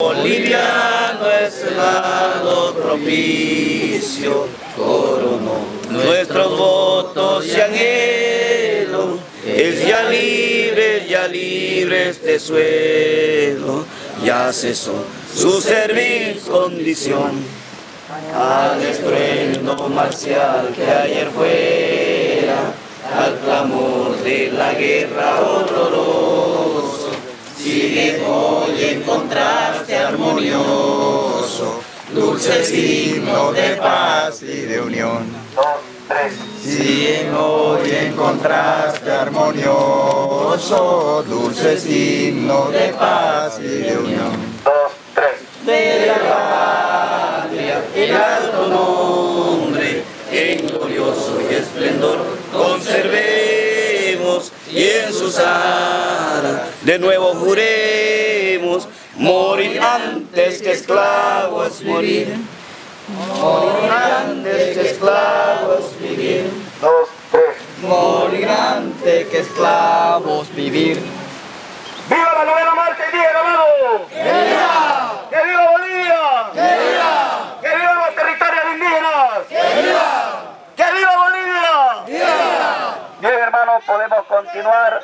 Bolivia, nuestro lado propicio, coronó nuestros votos y anhelo, es ya libre, ya libre este suelo, ya cesó su servir condición. Al estruendo marcial que ayer fuera, al clamor de la guerra horroroso, sigue hoy en contraste armonioso, dulce signo de paz y de unión. Hoy en contraste armonioso, dulce signo de paz y de unión. De la patria, el alto nombre, en glorioso y esplendor conservemos y en sus aras de nuevo juremos morir antes que esclavos morir. Morir antes que esclavos vivir. Dos, tres. Morir antes que esclavos vivir. ¡Viva la novena marcha y día, hermano! ¡Que viva! ¡Que viva Bolivia! ¡Que viva! ¡Que viva los territorios indígenas! ¡Que viva! ¡Que viva Bolivia! ¡Viva! Bien, hermano, podemos continuar.